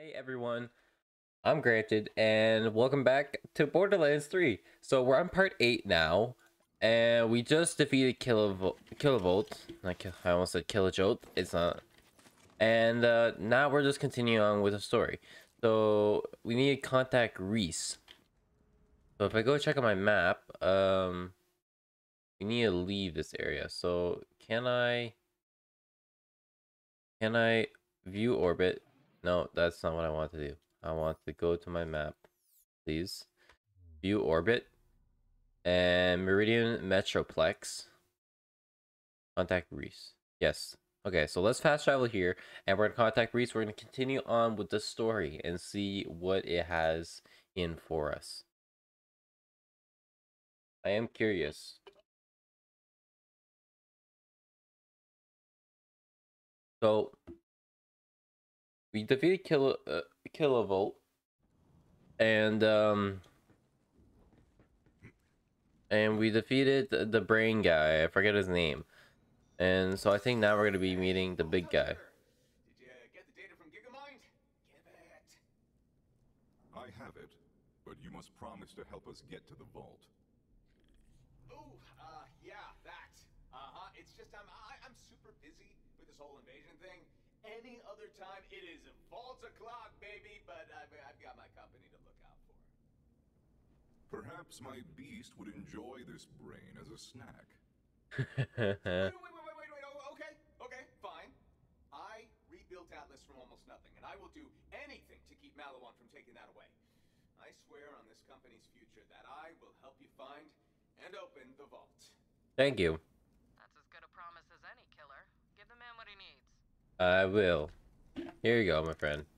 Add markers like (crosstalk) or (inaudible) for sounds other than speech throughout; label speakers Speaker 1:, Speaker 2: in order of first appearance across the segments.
Speaker 1: Hey everyone, I'm Granted, and welcome back to Borderlands 3. So we're on part 8 now, and we just defeated Kilovolt. Kilovolt. I almost said Kilojolt. It's not. And uh, now we're just continuing on with the story. So we need to contact Rhys. So if I go check on my map, um, we need to leave this area. So can I? Can I view orbit? No, that's not what I want to do. I want to go to my map, please. View orbit and Meridian Metroplex. Contact Rhys. Yes. Okay, so let's fast travel here and we're gonna contact Rhys. We're gonna continue on with the story and see what it has in for us. I am curious. So we defeated Kilo, uh, Kilovolt, and um, and we defeated the, the brain guy. I forget his name, and so I think now we're gonna be meeting the big guy.
Speaker 2: Did you get the data from Gigamind? Give it.
Speaker 3: I have it, but you must promise to help us get to the vault.
Speaker 2: Ooh, uh, yeah, that. Uh-huh. It's just I'm I, I'm super busy with this whole invasion thing. Any other time, it is vault o'clock, baby. But I've, I've got my company to look out for.
Speaker 3: Perhaps my beast would enjoy this brain as a snack.
Speaker 2: wait, wait, (laughs) wait, wait, wait, wait. Oh, okay, okay, fine. I rebuilt Atlas from almost nothing, and I will do anything to keep Maliwan from taking that away. I swear on this company's future that I will help you find and open the vault.
Speaker 1: Thank you.
Speaker 4: That's as good a promise as any killer. Give the man what he needs.
Speaker 1: I will. Here you go, my friend. (laughs)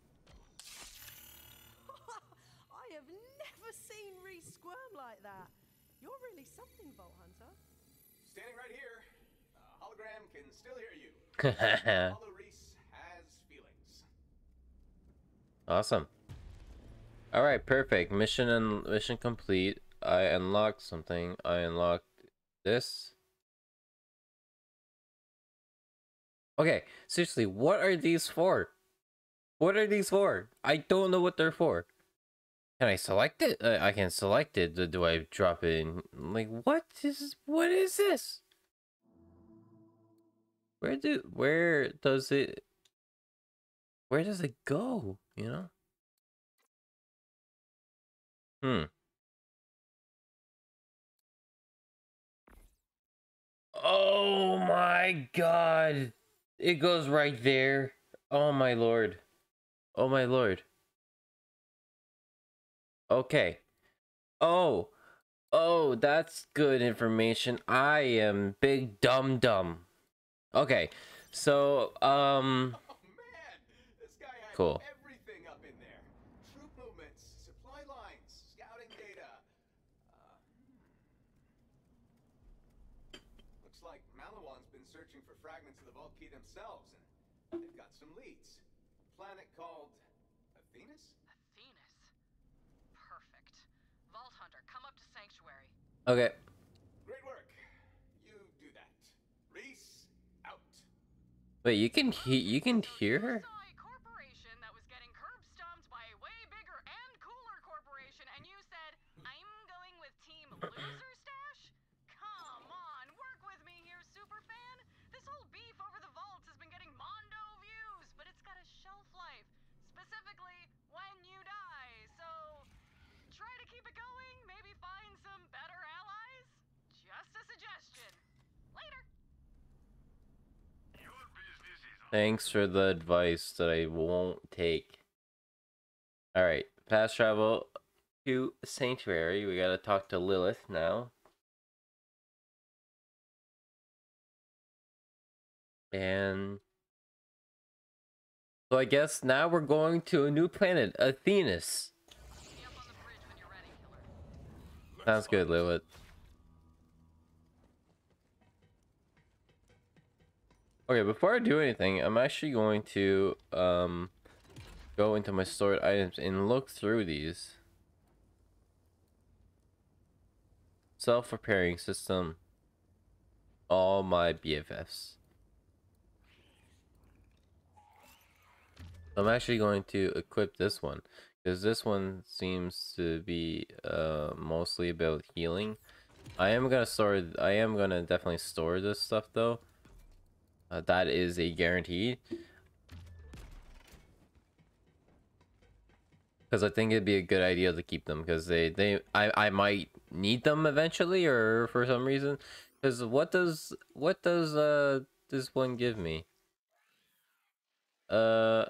Speaker 5: I have never seen Rhys squirm like that. You're really something, Vault Hunter.
Speaker 2: Standing right here, uh, hologram can still hear you. (laughs) Apollo Rhys has feelings.
Speaker 1: awesome. All right, perfect. Mission and mission complete. I unlocked something. I unlocked this. Okay, seriously, what are these for? What are these for? I don't know what they're for. Can I select it? Uh, I can select it. Do- I drop it in? Like, what is what is this? Where do where does it? Where does it go? You know. Hmm. Oh my god. It goes right there. Oh my lord. Oh my lord. Okay. Oh. Oh, that's good information. I am big dumb dumb. Okay. So, um (laughs)
Speaker 2: Oh man, this guy has
Speaker 1: Cool.
Speaker 2: everything up in there. Troop movements, supply lines, scouting data. Uh, looks like Maliwan's been searching for fragments of the vault key themselves, and they've got some leads. A planet called Athenas.
Speaker 4: Athenas. Perfect. Vault Hunter, come up to Sanctuary.
Speaker 1: Okay.
Speaker 2: Great work. You do that. Rhys, out.
Speaker 1: Wait, you can he you can hear her?
Speaker 4: Saw a corporation that was getting curb stomped by a way bigger and cooler corporation, and you said, I'm going with Team Loser Stash? Come on, work with me here, superfan. This whole beef over the vaults has been getting mondo views, but it's got a shelf life. Specifically, when you die. So, try to keep it going, maybe find some better allies? Just a suggestion. Later.
Speaker 1: Thanks for the advice that I won't take. Alright, fast travel to Sanctuary. We gotta talk to Lilith now. And so I guess now we're going to a new planet, Athenas.
Speaker 4: Be up on the bridge when you're ready, killer.
Speaker 1: Sounds good, Lilith. Okay, before I do anything, I'm actually going to um go into my stored items and look through these. Self-repairing system. All my BFFs. I'm actually going to equip this one because this one seems to be uh, mostly about healing. I am gonna store. I am gonna definitely store this stuff though. Uh, that is a guarantee. Because I think it'd be a good idea to keep them because they they I I might need them eventually or for some reason. Because what does what does uh this one give me? Uh,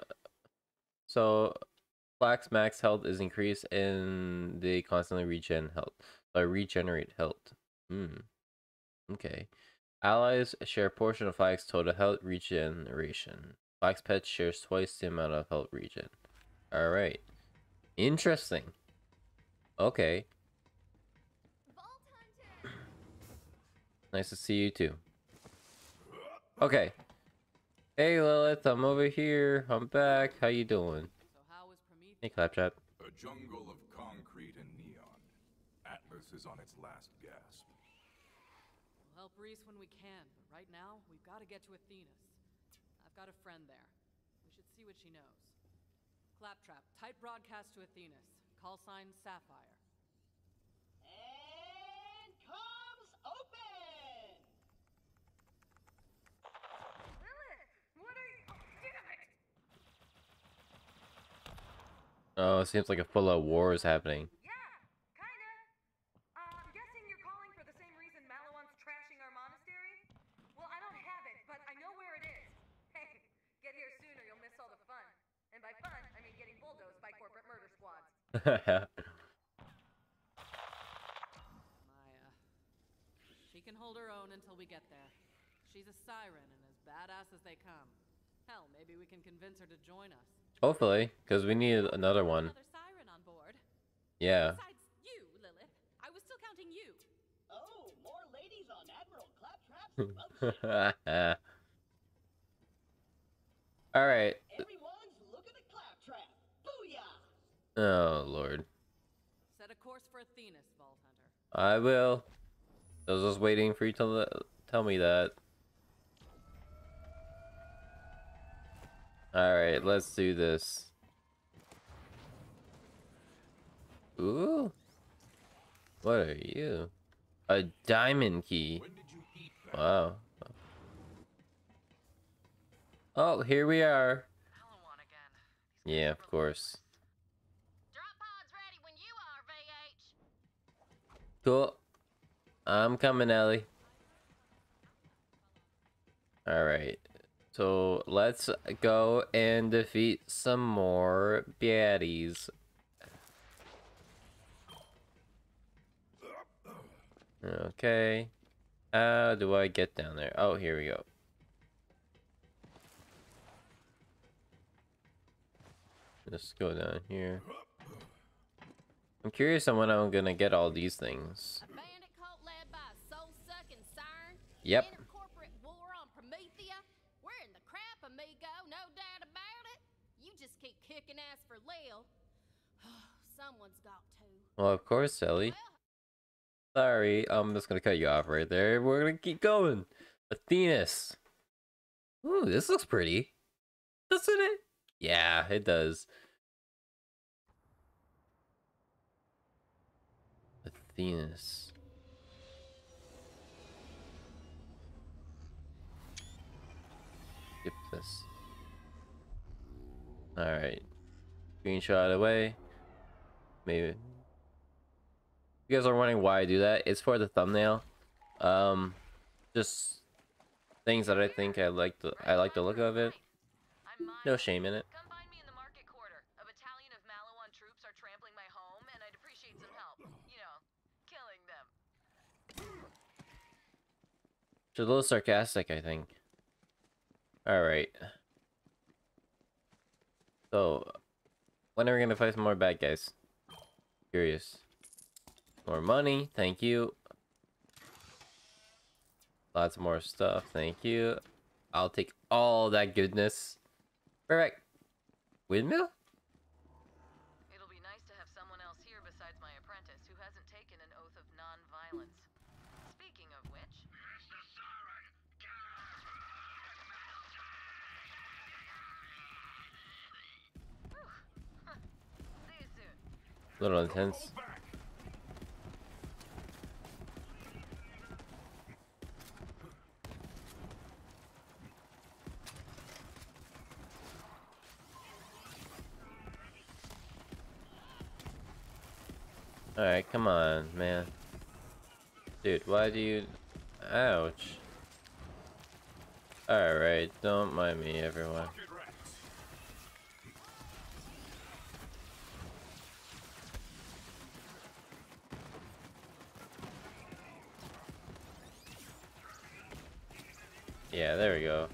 Speaker 1: so FL4K's max health is increased and they constantly regen health. So I regenerate health. Hmm. Okay. Allies share a portion of FL4K's total health regeneration. FL4K's pet shares twice the amount of health regen. Alright. Interesting. Okay. Nice to see you too. Okay. Hey Lilith, I'm over here. I'm back. How you doing? Hey Claptrap.
Speaker 3: A jungle of concrete and neon. Atlas is on its last gasp.
Speaker 6: We'll help Rhys when we can, but right now we've got to get to Athenas. I've got a friend there. We should see what she knows. Claptrap, tight broadcast to Athenas. Call sign Sapphire.
Speaker 7: And comms open!
Speaker 4: Lilith, what are you? Oh, it!
Speaker 1: Oh, it seems like a full of war is happening.
Speaker 4: Yeah, kinda. Uh, I'm guessing you're calling for the same reason Maliwan's trashing our monastery? Well, I don't have it, but I know where it is. Hey, get here soon or you'll miss all the fun. And by fun, I mean getting bulldozed by corporate murder squads.
Speaker 6: Maya. She can hold her own until we get there. She's a siren and as badass as they come. Hell, maybe we can convince her to join us.
Speaker 1: Hopefully, because we need another one.
Speaker 6: Another siren on board.
Speaker 1: Yeah.
Speaker 6: Besides you, Lilith. I was still counting you.
Speaker 7: Oh, more ladies on Admiral Claptrap's. (laughs)
Speaker 1: Alright.
Speaker 7: Everyone's looking at Claptrap. Booyah!
Speaker 1: Oh, Lord.
Speaker 6: Set a course for Athenas, Vault Hunter.
Speaker 1: I will. I was just waiting for you to tell me that. Alright, let's do this. Ooh. What are you? A diamond key.
Speaker 3: When did you eat that?
Speaker 1: Wow. Oh, here we are.
Speaker 6: Maliwan again.
Speaker 1: Yeah, of course.
Speaker 4: Drop pods ready when you are, VH.
Speaker 1: Cool. I'm coming, Ellie. Alright. So let's go and defeat some more baddies. Okay. How do I get down there? Oh, here we go. Let's go down here. I'm curious on when I'm gonna get all these things.
Speaker 8: A bandit cult led by a soul-sucking siren?
Speaker 1: Yep.
Speaker 8: In a corporate war on Promethea? We're in the crap, amigo, no doubt about it. You just keep kicking ass for Lil. (sighs) Someone's got to.
Speaker 1: Well, of course, Ellie. Sorry, I'm just gonna cut you off right there. We're gonna keep going. Athenas. Ooh, this looks pretty. Doesn't it? Yeah, it does. Athenas. Skip this. Alright. Screenshot away. Maybe. You guys are wondering why I do that? It's for the thumbnail. Um, just things that I think I like the I like the look of it. No shame in it.
Speaker 4: Come find me in the market quarter. A battalion of Maliwan troops are trampling my home, and I'd appreciate some help. You know, killing them.
Speaker 1: It's a little sarcastic, I think. Alright. So, when are we gonna fight some more bad guys? Curious. More money, thank you. Lots more stuff, thank you. I'll take all that goodness. Alright. Windmill?
Speaker 4: It'll be nice to have someone else here besides my apprentice who hasn't taken an oath of non-violence. Speaking of which,
Speaker 1: little intense. Alright, come on, man. Dude, why do you... Ouch. Alright, don't mind me, everyone. Yeah, there we go.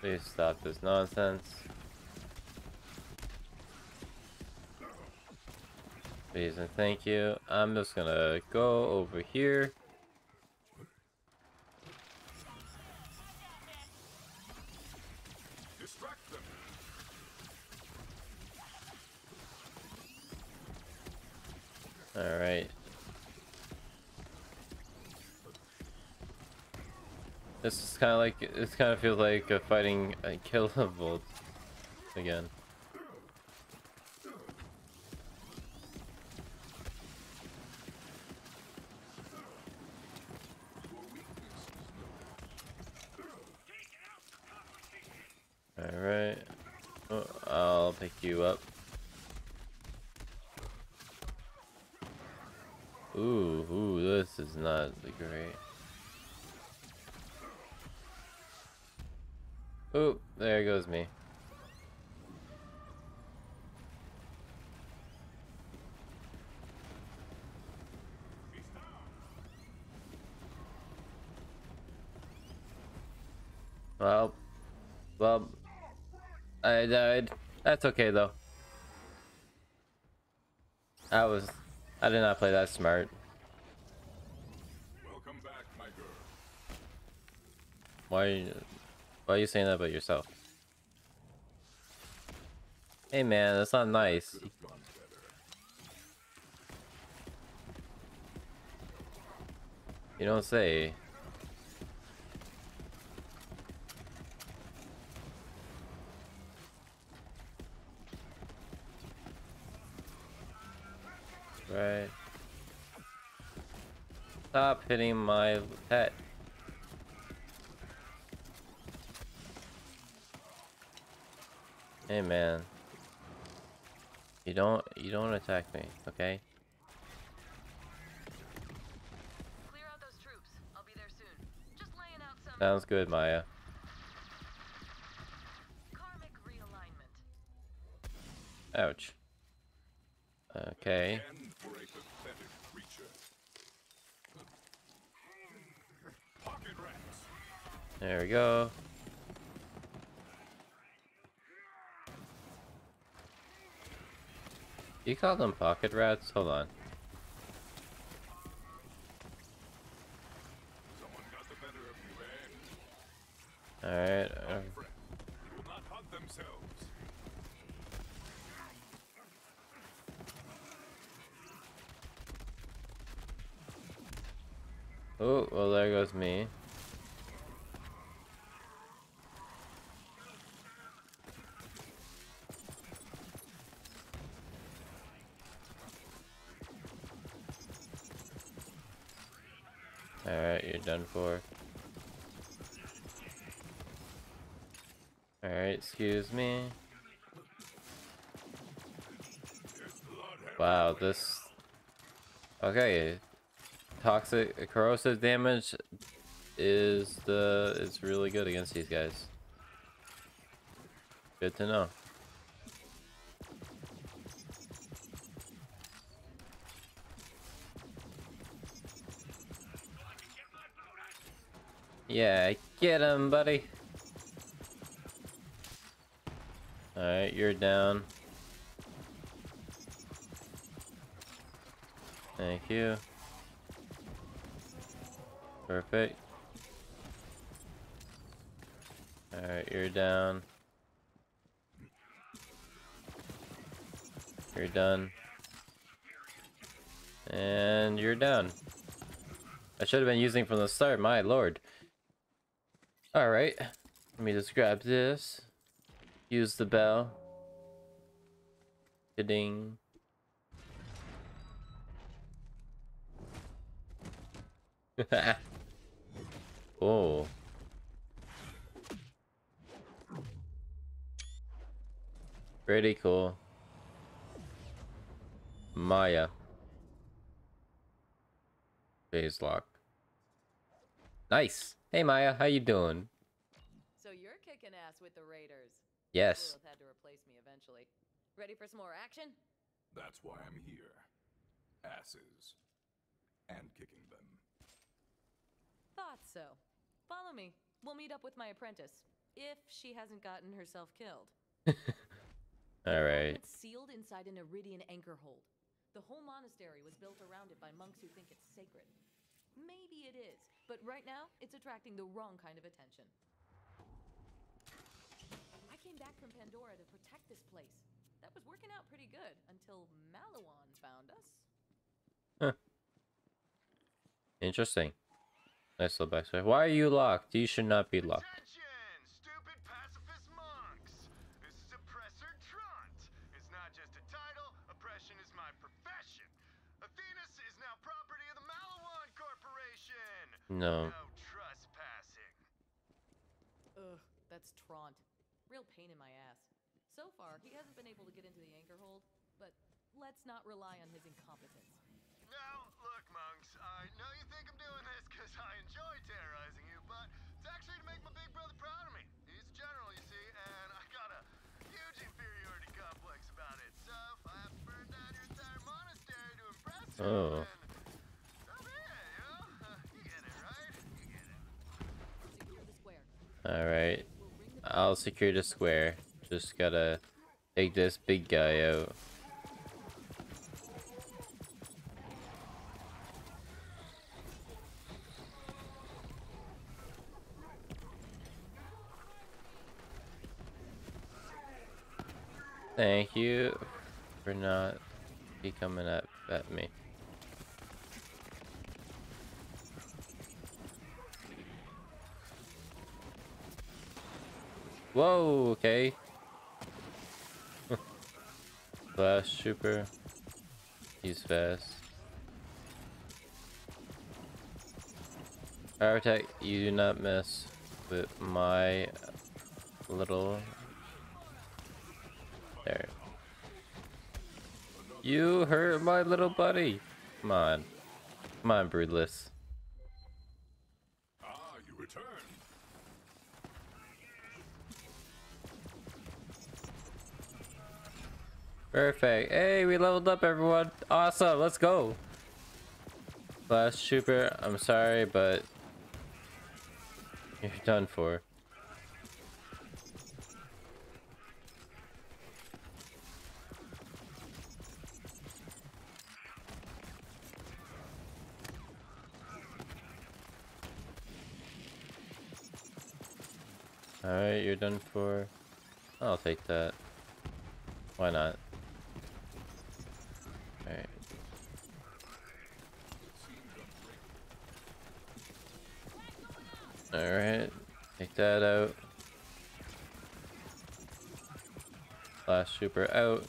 Speaker 1: Please stop this nonsense. Please and thank you. I'm just gonna go over here. Kind of like, this kind of feels like uh, fighting a Kilovolt again. Alright. Oh, I'll pick you up. Ooh, ooh, this is not great. Ooh, there goes me. Well, well, I died. That's okay though. I was, I did not play that smart.
Speaker 3: Welcome back, my girl.
Speaker 1: Why, are you, why are you saying that about yourself? Hey man, that's not nice.
Speaker 3: Could have gone better.
Speaker 1: You don't say. Right. Stop hitting my pet. Hey man. You don't you don't attack me, okay?
Speaker 4: Clear out those troops. I'll be there soon. Just laying out some
Speaker 1: Sounds good, Maya. Ouch. Okay.
Speaker 3: And for a pathetic creature. Pocket rats.
Speaker 1: There we go. You call them pocket rats? Hold on. Alright, you're done for. Alright, excuse me. Wow, this... Okay, toxic corrosive damage is the is really good against these guys. Good to know. Yeah, get him, buddy. Alright, you're down. Thank you. Perfect. Alright, you're down. You're done. And you're down. I should have been using from the start, my lord. Alright. Let me just grab this. Use the bell. Ding. (laughs) oh. Pretty cool. Maya. Phase lock. Nice. Hey Maya, how you doing?
Speaker 9: So you're kicking ass with the Raiders.
Speaker 1: Yes.
Speaker 9: Will had to replace me eventually. Ready for some more action?
Speaker 3: That's why I'm here. Asses. And kicking them.
Speaker 9: Thought so. Follow me. We'll meet up with my apprentice. If she hasn't gotten herself killed. (laughs)
Speaker 1: Alright.
Speaker 9: It's sealed inside an Iridian anchor hold. The whole monastery was built around it by monks who think it's sacred. Maybe it is, but right now it's attracting the wrong kind of attention. I came back from Pandora to protect this place. That was working out pretty good until Maliwan found us.
Speaker 1: Interesting. Nice little backstory. Why are you locked? You should not be locked. No.
Speaker 10: No trespassing.
Speaker 9: Ugh, that's Traunt. Real pain in my ass. So far, he hasn't been able to get into the anchor hold, but let's not rely on his incompetence.
Speaker 10: Now, look, monks, I know you think I'm doing this because I enjoy terrorizing you, but it's actually to make my big brother proud of me. He's a general, you see, and I got a huge inferiority complex about it. So if I have to burn down your entire monastery to impress you,
Speaker 1: Oh. Alright. I'll secure the square. Just gotta take this big guy out. Thank you for not be coming at, at me. Whoa, okay. (laughs) Flash Trooper. He's fast. Power attack, you do not mess with my little... There. You hurt my little buddy. Come on. Come on, Broodless. Perfect. Hey, we leveled up, everyone. Awesome. Let's go. Flash Trooper, I'm sorry, but you're done for. Alright, you're done for. I'll take that. Why not? Alright. Alright, take that out. Flash super out.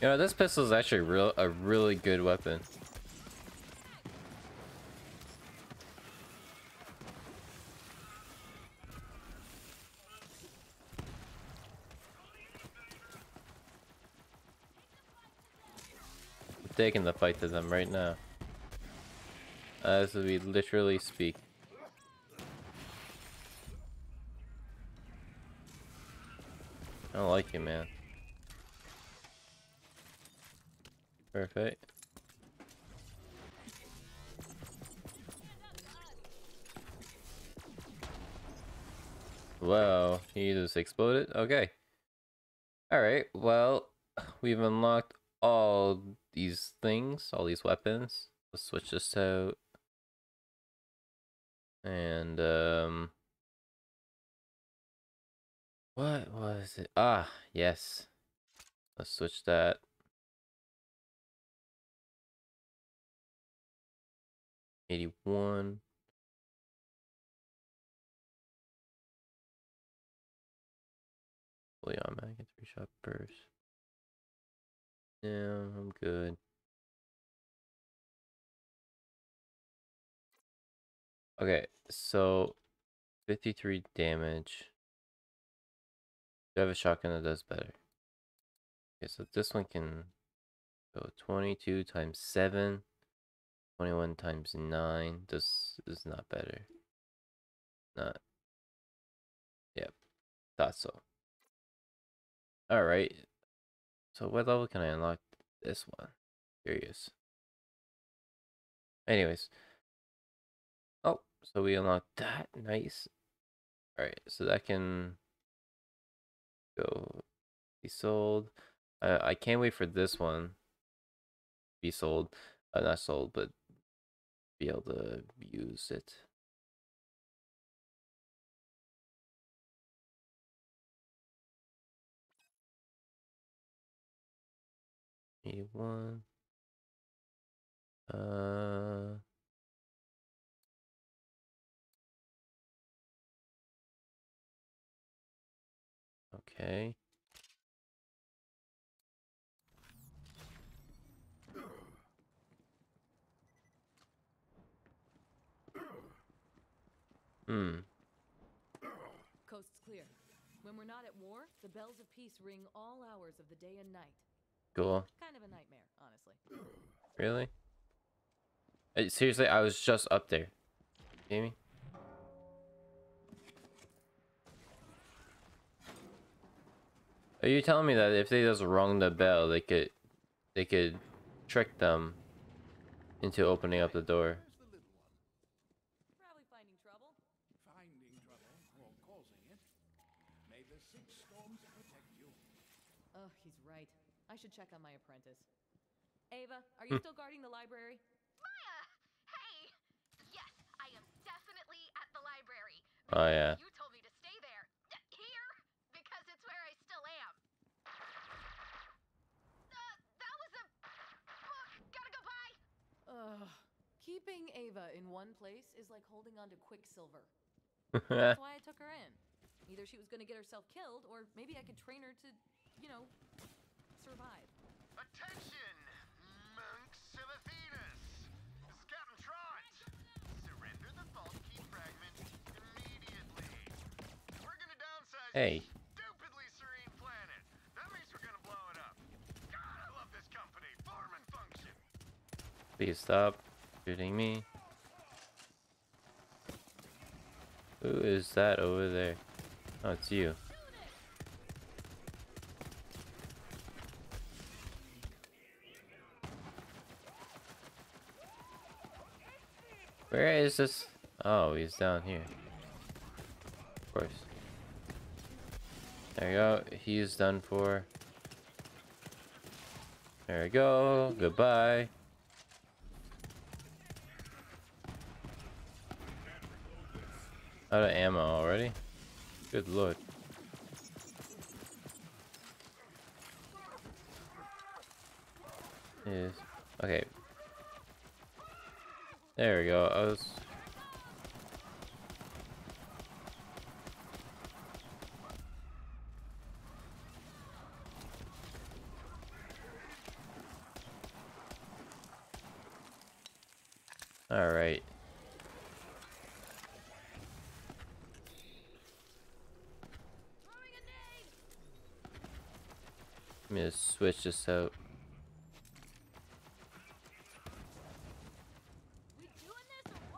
Speaker 1: You know, this pistol is actually real a really good weapon. Taking the fight to them right now. Uh, As we literally speak. Exploded? Okay. Alright, well, (sighs) we've unlocked all these things, all these weapons. Let's switch this out. And, um... What was it? Ah, yes. Let's switch that. 81. Fully automatic three shot burst. Yeah, I'm good. Okay, so 53 damage. Do I have a shotgun that does better? Okay, so this one can go 22 times 7, 21 times 9. This is not better. Not. Yep, thought so. Alright, so what level can I unlock this one? Curious. Anyways. Oh, so we unlocked that. Nice. Alright, so that can go be sold. Uh, I can't wait for this one be sold. Uh, not sold, but be able to use it. Eighty-one. Uh. Okay. Hmm.
Speaker 9: Coast's clear. When we're not at war, the bells of peace ring all hours of the day and night.
Speaker 1: Cool.
Speaker 9: Kind of a nightmare, honestly.
Speaker 1: Really? Uh, seriously, I was just up there. Jamie? Are you telling me that if they just rung the bell, they could, they could trick them into opening up the door?
Speaker 9: Check on my apprentice. Ava, are you still guarding the library?
Speaker 4: Maya! Hey! Yes, I am definitely at the library.
Speaker 1: Oh yeah.
Speaker 4: You told me to stay there. Here? Because it's where I still am. Uh, that was a book. Gotta go buy.
Speaker 9: Ugh. Keeping Ava in one place is like holding on to Quicksilver. (laughs) That's why I took her in. Either she was going to get herself killed, or maybe I could train her to, you know, survive.
Speaker 10: Attention, monks of Athenas! Captain Traunt. Surrender the vault key fragment immediately. We're gonna downsize
Speaker 1: Hey.
Speaker 10: this stupidly serene planet. That means we're gonna blow it up. God, I love this company. Form and function.
Speaker 1: Please stop shooting me. Who is that over there? Oh, it's you. Where is this? Oh, he's down here. Of course. There you go. He's done for. There we go. Goodbye. Out of ammo already? Good lord. Is okay. There we go. I was All right. Let me just switch this out.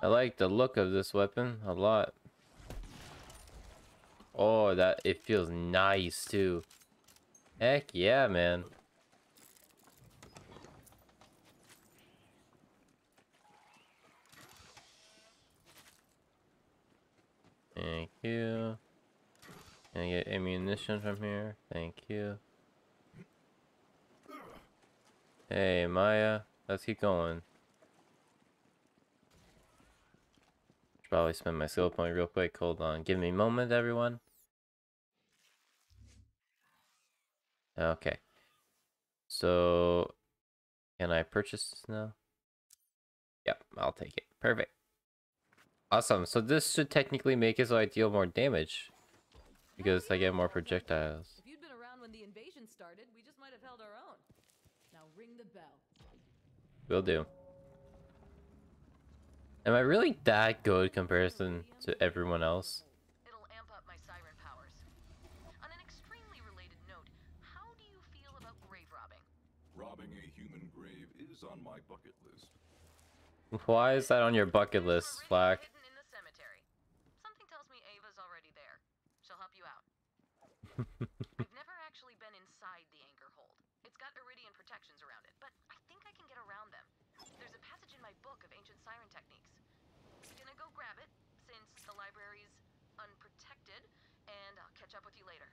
Speaker 1: I like the look of this weapon a lot. Oh, that it feels nice too. Heck yeah, man. Thank you. Can I get ammunition from here? Thank you. Hey, Maya. Let's keep going. Probably spend my skill point real quick. Hold on. Give me a moment, everyone. Okay. So, can I purchase this now? Yep, I'll take it. Perfect. Awesome. So this should technically make it so I deal more damage. Because I get more projectiles.
Speaker 9: If you'd been around when the invasion started, we just might have held our own. Now ring the bell.
Speaker 1: Will do. Am I really that good comparison to everyone else?
Speaker 6: It'll amp up my siren powers. On an extremely related note, how do you feel about grave robbing?
Speaker 3: Robbing a human grave is on my bucket list.
Speaker 1: Why is that on your bucket list, FL4K? (laughs)
Speaker 6: Hidden in the cemetery. Something tells me Ava's already there. She'll help you out. I've never actually been inside the anchor hold. It's got Iridian protections around it, but I think I can get around them. There's a passage in my book of ancient siren techniques. Gonna go grab it, since the library's unprotected, and I'll catch up with you later.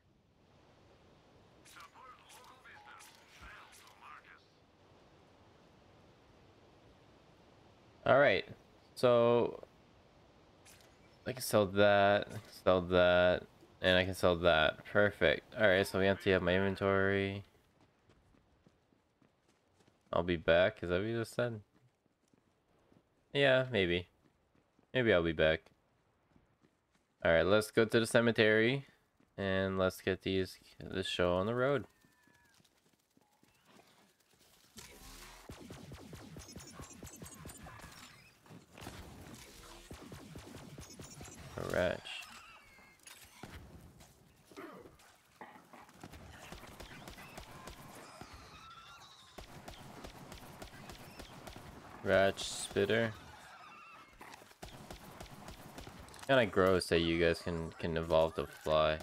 Speaker 1: Alright. So I can sell that, sell that, and I can sell that. Perfect. Alright, so we empty out my inventory. I'll be back. Is that what you just said? Yeah, maybe. Maybe I'll be back. Alright, let's go to the cemetery and let's get these this show on the road. Alright. Ratch spitter. Kinda gross that you guys can can evolve to fly.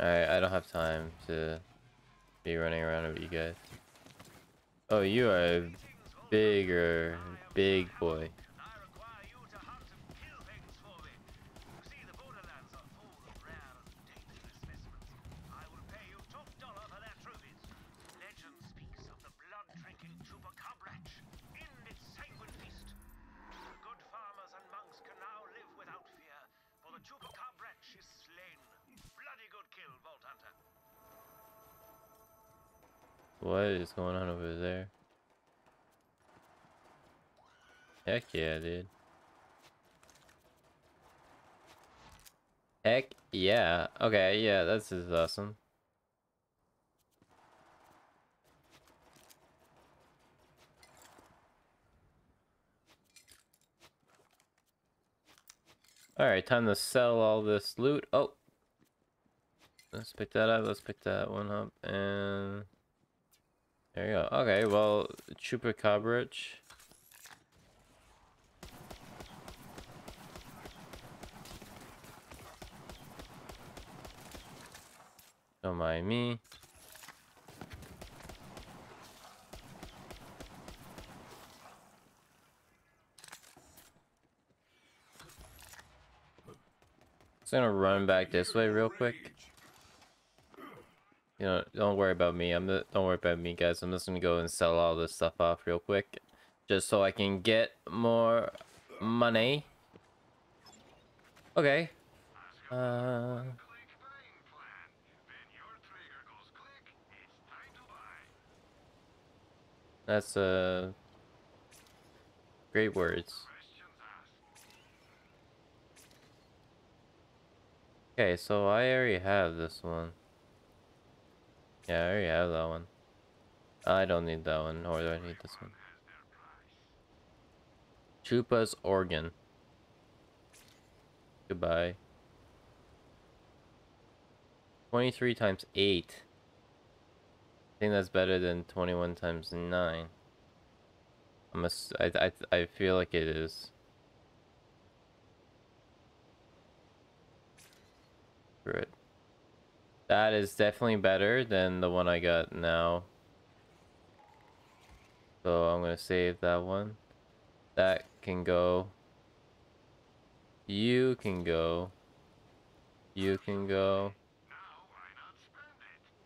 Speaker 1: Alright, I don't have time to be running around with you guys. Oh, you are bigger, big boy. Okay, yeah, this is awesome. Alright, time to sell all this loot. Oh! Let's pick that up, let's pick that one up, and... There you go. Okay, well, Chupacabratch. Don't mind me. Just gonna run back this way real quick. You know, don't worry about me. I'm the, don't worry about me, guys. I'm just gonna go and sell all this stuff off real quick, just so I can get more money. Okay. Uh. That's uh great words. Okay, so I already have this one. Yeah, I already have that one. I don't need that one, or do I need this one? Chupa's organ. Goodbye. 23 times 8. I think that's better than 21 times 9. I'm a, I, I, I feel like it is. Screw it. That is definitely better than the one I got now. So I'm gonna save that one. That can go. You can go. You can go.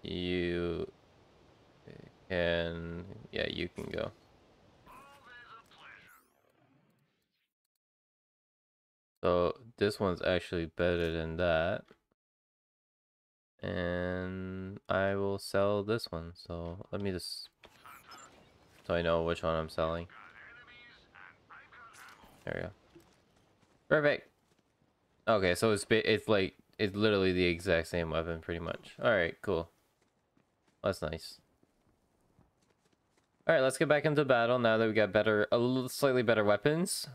Speaker 1: You can... Yeah, you can go. So this one's actually better than that. And I will sell this one. So let me just so I know which one I'm selling. There we go. Perfect. Okay, so it's it's like it's literally the exact same weapon, pretty much. All right, cool. That's nice. All right, let's get back into battle now that we got better, a little slightly better weapons.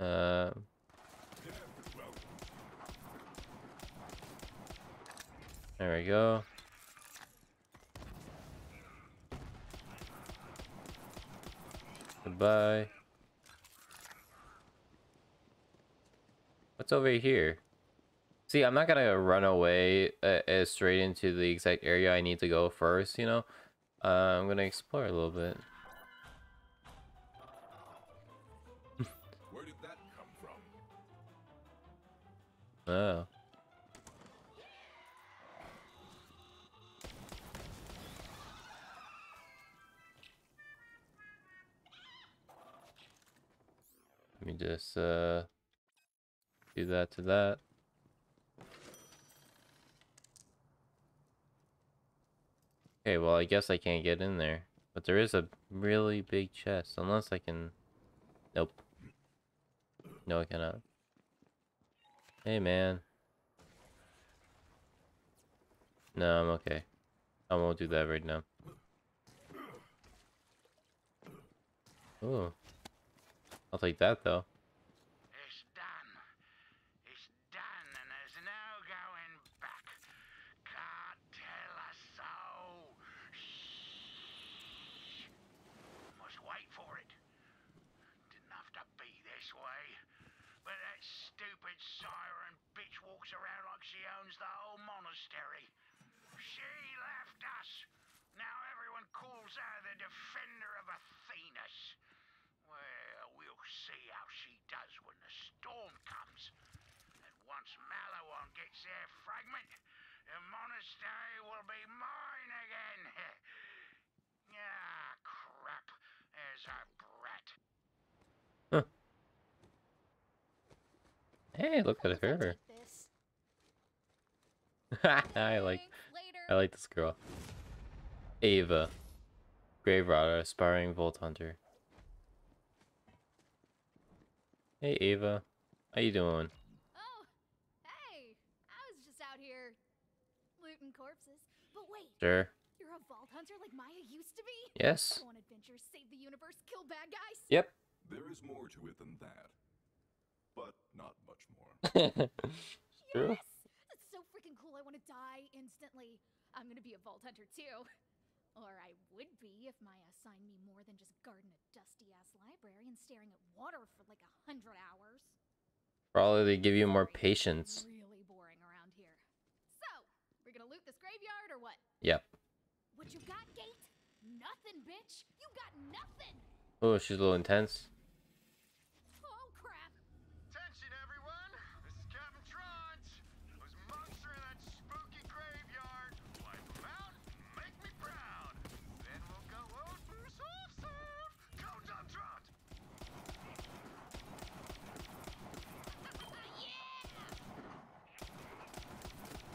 Speaker 1: Uh. There we go. Goodbye. What's over here? See, I'm not gonna run away uh, uh, straight into the exact area I need to go first, you know? Uh, I'm gonna explore a little bit.
Speaker 3: Where did that come from?
Speaker 1: Oh. Let me just uh do that to that. Okay, well I guess I can't get in there. But there is a really big chest, unless I can Nope. No I cannot. Hey man. No, I'm okay. I won't do that right now. Oh. I'll take that though.
Speaker 11: It's done. It's done, and there's no going back. Can't tell a soul. Shh. Must wait for it. Didn't have to be this way. But that stupid siren bitch walks around like she owns the whole monastery. She left us. Now everyone calls her the defender of Athenas. Well, we'll see how she does when the storm comes. And once Maliwan gets their fragment, the monastery will be mine again. (laughs) ah, crap. There's a brat.
Speaker 1: Hey, look at her.
Speaker 8: This. (laughs)
Speaker 1: I like
Speaker 8: later.
Speaker 1: I like this girl. Ava. Grave Rotter, aspiring Vault Hunter. Hey Ava. How you doing?
Speaker 8: Oh, hey! I was just out here looting corpses. But wait,
Speaker 1: Sure.
Speaker 8: you're a vault hunter like Maya used to be?
Speaker 1: Yes.
Speaker 8: Go on adventures, save the universe, kill bad guys?
Speaker 1: Yep.
Speaker 3: There is more to it than that. But not much more. (laughs)
Speaker 1: True.
Speaker 8: Yes! That's so freaking cool. I want to die instantly. I'm gonna be a vault hunter too. Or I would be if Maya assigned me more than just guarding a dusty ass library and staring at water for like a hundred hours.
Speaker 1: Probably they give you more
Speaker 8: Sorry, it's
Speaker 1: patience.
Speaker 8: Really boring around here. So, we're gonna loot this graveyard or what?
Speaker 1: Yep.
Speaker 8: What you got, Gate? Nothing, bitch. You got nothing.
Speaker 1: Oh, she's a little intense.
Speaker 8: Oh crap.
Speaker 10: Attention, everyone! This is Captain Trons. Those monks are in that spooky graveyard. Wipe 'em out, make me proud. Then we'll go out for a soft serve. Go, Dom Trot!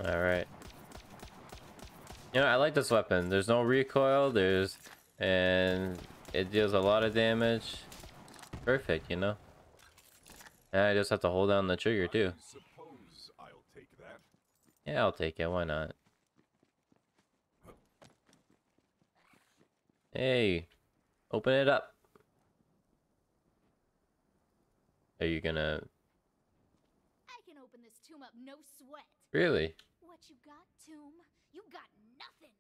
Speaker 10: (laughs)
Speaker 1: All right. You know, I like this weapon. There's no recoil. There's, and it deals a lot of damage. Perfect, you know. And I just have to hold down the trigger too.
Speaker 3: I suppose I'll take that.
Speaker 1: Yeah, I'll take it. Why not? Hey, open it up. Are you gonna
Speaker 8: I can open this tomb up no sweat.
Speaker 1: really?
Speaker 8: What you got, tomb? You got nothing.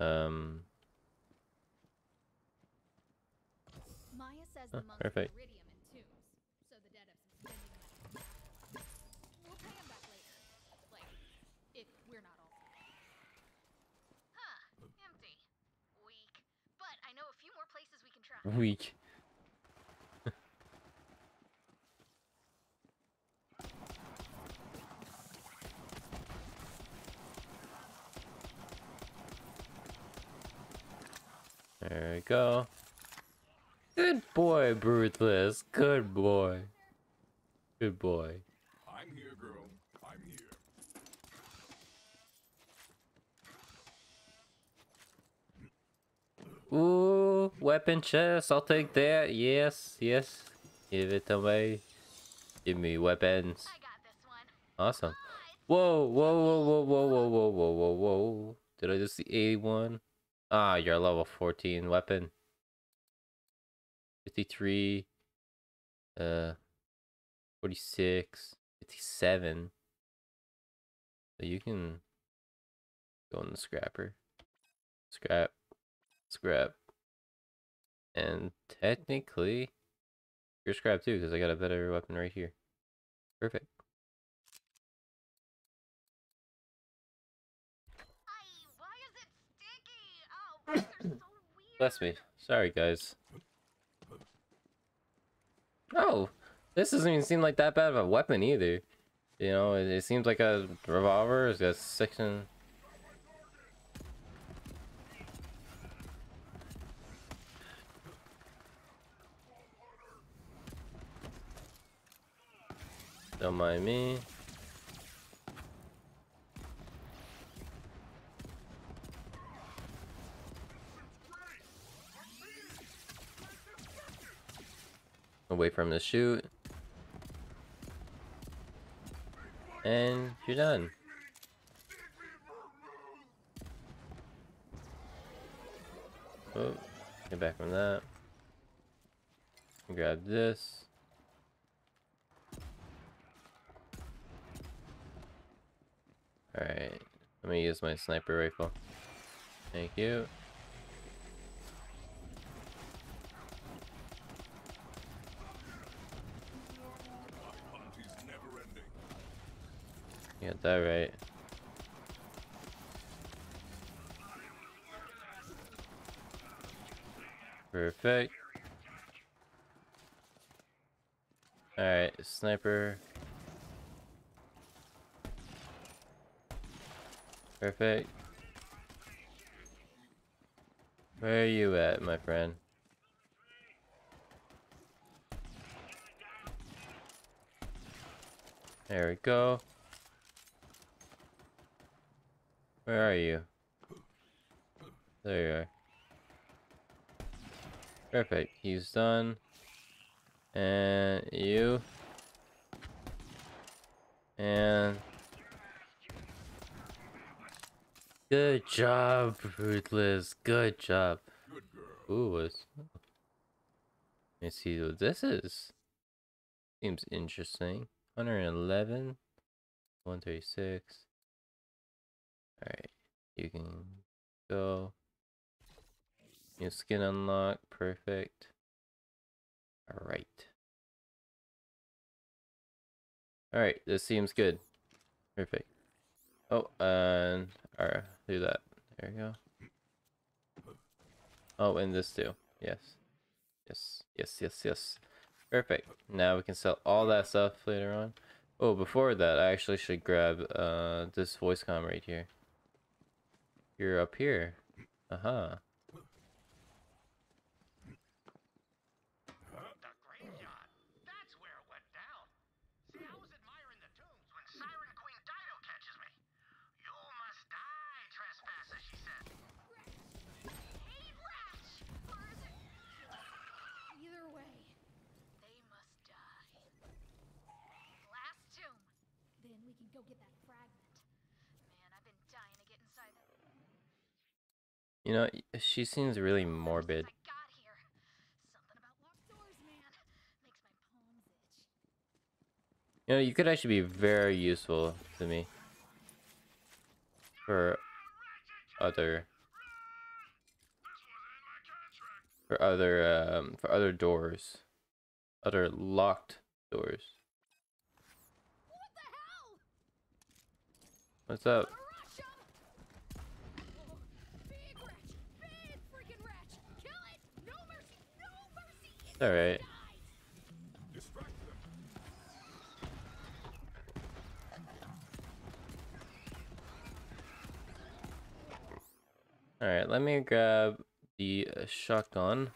Speaker 1: Um.
Speaker 8: Maya says
Speaker 1: Huh,
Speaker 8: the monks
Speaker 1: perfect.
Speaker 8: have iridium in tombs, so the dead have some spending money. We'll pay 'em back later. Like, if we're not all
Speaker 4: Huh. Empty. Weak. But I know a few more places we can try.
Speaker 1: Weak. There we go. Good boy, Ruthless. Good boy. Good boy.
Speaker 3: I'm here, girl. I'm here.
Speaker 1: Ooh, weapon chest. I'll take that. Yes, yes. Give it away. Give me weapons. Awesome. Whoa, whoa, whoa, whoa, whoa, whoa, whoa, whoa, whoa, whoa. Did I just see 81? Ah, you're a level 14 weapon. 53. Uh, 46. 57. So you can go in the scrapper. Scrap. Scrap. And technically, you're scrap too, because I got a better weapon right here. Perfect. (coughs) Bless me. Sorry, guys. Oh, this doesn't even seem like that bad of a weapon either. You know, it, it seems like a revolver. It's got section. Don't mind me. For him to shoot. And you're done. Oh, get back from that. Grab this. Alright, let me use my sniper rifle. Thank you. Got that right. Perfect. Alright, sniper. Perfect. Where are you at, my friend? There we go. Where are you? There you are. Perfect. He's done. And you. And Good job, Ruthless. Good job. Ooh, what's... Let me see what this is. Seems interesting. 111. 136. Alright. You can go. New skin unlock. Perfect. Alright. Alright, this seems good. Perfect. Oh, and alright, do that. There you go. Oh, and this too. Yes. Yes, yes, yes, yes. Perfect. Now we can sell all that stuff later on. Oh, before that, I actually should grab uh this voice com right here. You're up here. Uh-huh.
Speaker 11: The graveyard. That's where it went down. See, I was admiring the tombs when Siren Queen Dido catches me. You must die, trespasser, she said.
Speaker 8: Either way, they must die. Last tomb. Then we can go get that fragment. Man, I've been dying to get inside that.
Speaker 1: You know, she seems really morbid.
Speaker 8: Doors, man. Makes my palms itch.
Speaker 1: You know, you could actually be very useful to me. For other for other um for other doors. Other locked doors. What's up? alright. Alright, let me grab the uh, shotgun. shotgun.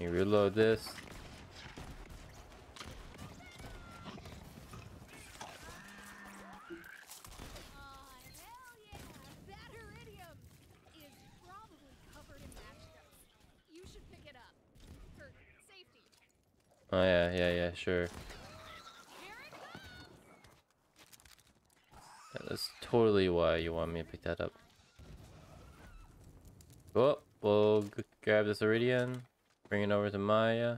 Speaker 1: me reload this. Oh yeah, yeah, yeah, sure. Yeah, that's totally why you want me to pick that up. Oh, well, we'll grab this iridium, bring it over to Maya.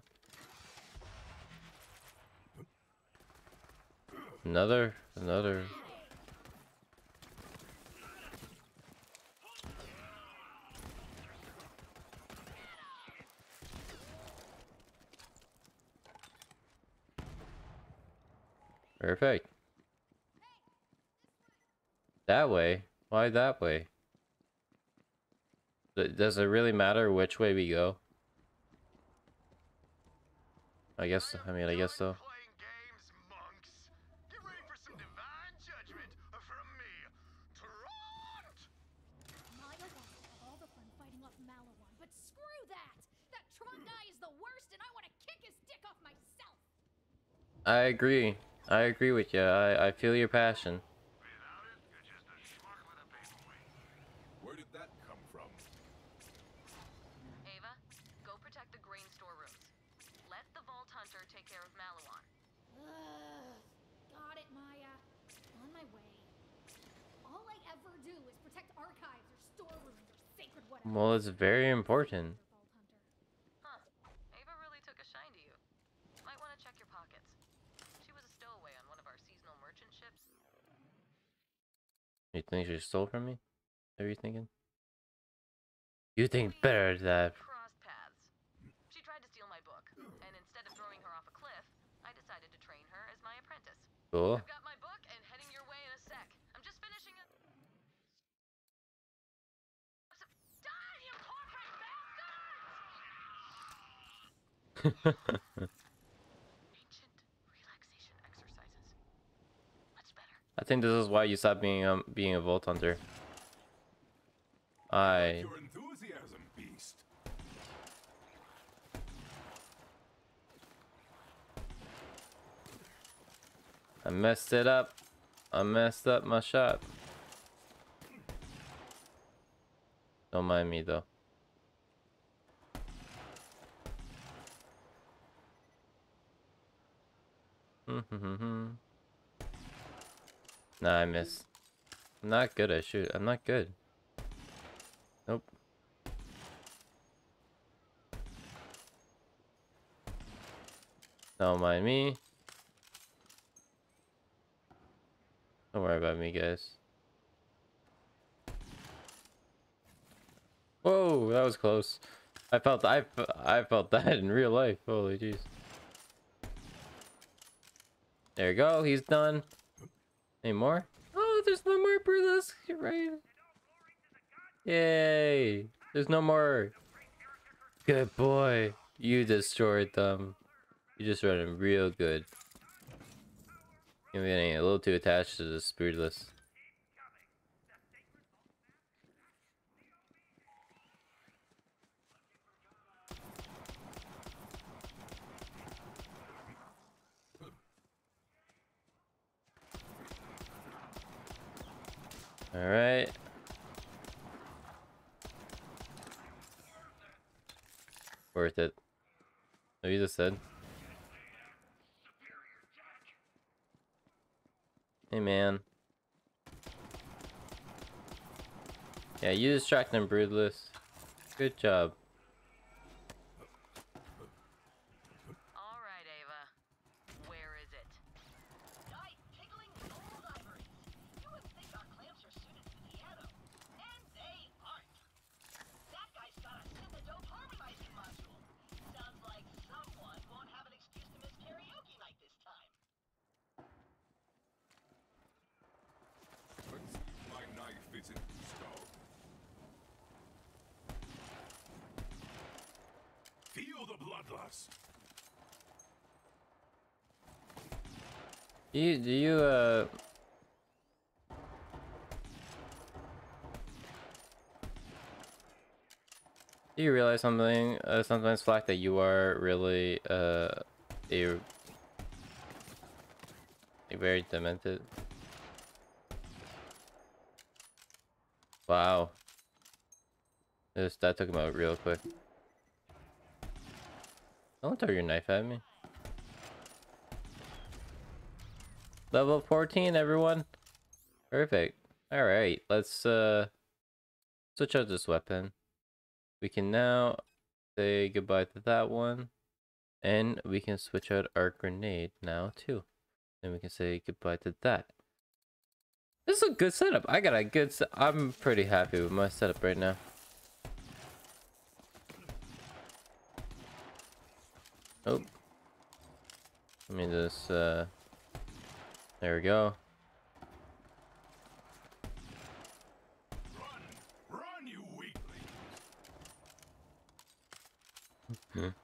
Speaker 1: Another, another. Perfect. That way? Why that way? Does it really matter which way we go? I guess, I mean, I guess so.
Speaker 10: Playing games, monks. Get ready for some divine judgment uh, from me, Traunt!
Speaker 8: Maya wants to have all the fun fighting off Maliwan, but screw that! That Traunt guy is the worst, and I want to kick his dick off myself!
Speaker 1: I agree. I agree with you. I, I feel your passion.
Speaker 3: Where did that come from?
Speaker 9: Ava, go protect the grain storerooms. Let the Vault Hunter take care of Maliwan.
Speaker 8: Ugh, got it, Maya. On my way. All I ever do is protect archives or storerooms or sacred whatever.
Speaker 1: Well, it's very important.
Speaker 9: Huh. Ava really took a shine to you. Might want to check your pockets. She was a stowaway on one of our seasonal merchant ships.
Speaker 1: You think she stole from me? What are you thinking? You think better that
Speaker 9: Crossed paths. She tried to steal my book, and instead of throwing her off a cliff, I decided to train her as my apprentice.
Speaker 1: cool.
Speaker 9: I've got my book and heading your way in a sec. I'm just finishing it. Die, you corporate bastards! (laughs) (laughs) Ancient relaxation exercises. Much better.
Speaker 1: I think this is why you stopped being um being a Vault Hunter. I
Speaker 3: Your enthusiasm, beast.
Speaker 1: I messed it up. I messed up my shot. Don't mind me though. Hmm, hmm, hmm, nah, I miss. I'm not good at shoot. I'm not good. Nope. Don't mind me. Don't worry about me, guys. Whoa, that was close. I felt I, I felt (laughs) that in real life. Holy jeez. There you go. He's done. Any more? Oh, there's no more. You're right. Yay! There's no more. Good boy. You destroyed them. You're just them real good. You're getting a little too attached to this the spiritless. Alright. Worth it. What you just said? Hey man. Yeah, you distract them, Ruthless. Good job. Something? Uh, sometimes, FL4K, that you are really uh, a, a very demented. Wow. This that took him out real quick. Don't throw your knife at me. Level 14, everyone. Perfect. Alright, let's uh switch out this weapon. We can now say goodbye to that one. And we can switch out our grenade now too. And we can say goodbye to that. This is a good setup. I got a good se I'm pretty happy with my setup right now. Oh. Let me just, uh... There we go.
Speaker 3: Run, you weakling!
Speaker 1: Hmm.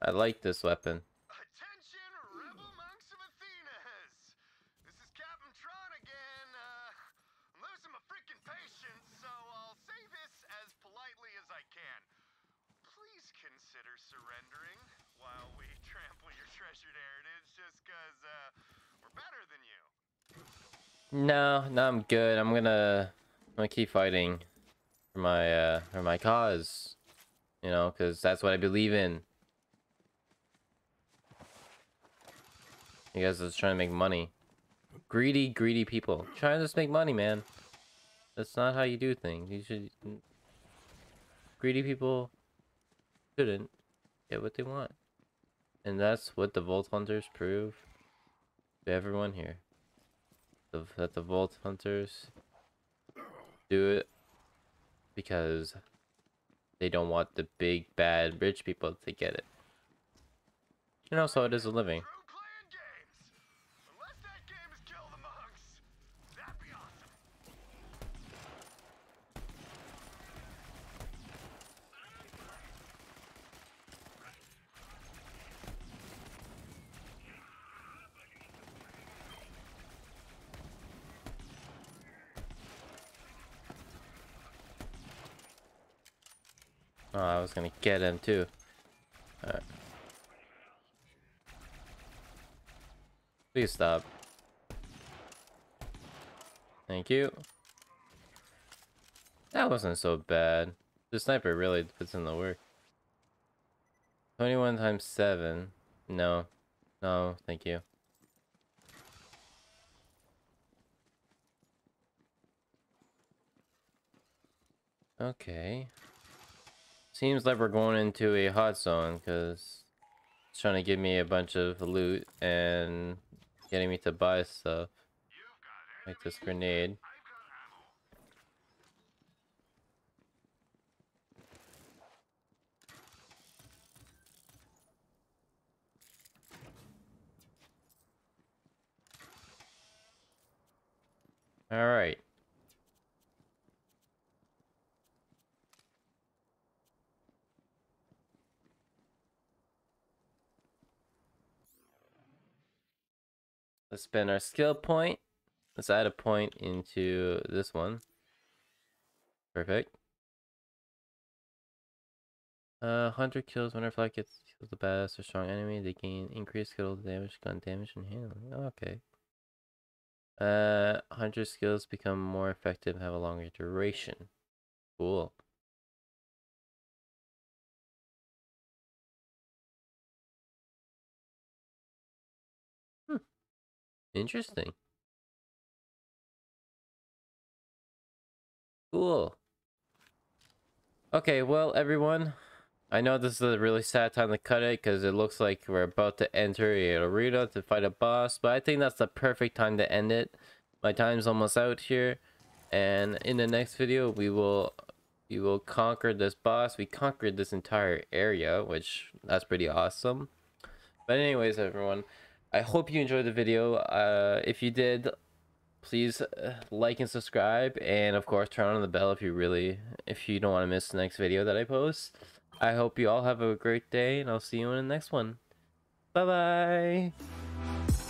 Speaker 1: I like this weapon.
Speaker 10: Attention, rebel monks of Athenas! This is Captain Traunt again. Uh, I'm losing my freaking patience, so I'll say this as politely as I can. Please consider surrendering while we (laughs) trample your treasured heritage just because uh, we're better than you.
Speaker 1: No, no, I'm good. I'm gonna, I'm gonna keep fighting for my, uh, for my cause. You know, because that's what I believe in. You guys are just trying to make money. Greedy, greedy people. Trying to just make money, man. That's not how you do things. You should... Greedy people shouldn't get what they want. And that's what the Vault Hunters prove to everyone here. The, that the Vault Hunters do it because they don't want the big, bad, rich people to get it. And also, it is a living.
Speaker 10: True clan games! Unless that game is Kill the Monks, that'd be awesome.
Speaker 1: Oh, I was gonna get him too. Alright. Please stop. Thank you. That wasn't so bad. The sniper really puts in the work. 21 times 7. No. No, thank you. Okay. Seems like we're going into a hot zone because it's trying to give me a bunch of loot and getting me to buy stuff. Like this grenade. Alright. Let's spend our skill point. Let's add a point into this one. Perfect. Uh, hunter kills whenever FL4K gets kills the badass or strong enemy. They gain increased skill damage, gun damage, and handling. Okay. Uh, hunter skills become more effective and have a longer duration. Cool. Interesting. Cool. Okay, well, everyone, I know this is a really sad time to cut it because it looks like we're about to enter a arena to fight a boss, but I think that's the perfect time to end it. My time's almost out here, and in the next video, we will we will conquer this boss. We conquered this entire area, which that's pretty awesome. But anyways, everyone, I hope you enjoyed the video. Uh, if you did, please uh, like and subscribe and of course turn on the bell if you really if you don't want to miss the next video that i post. I hope you all have a great day and i'll see you in the next one. Bye bye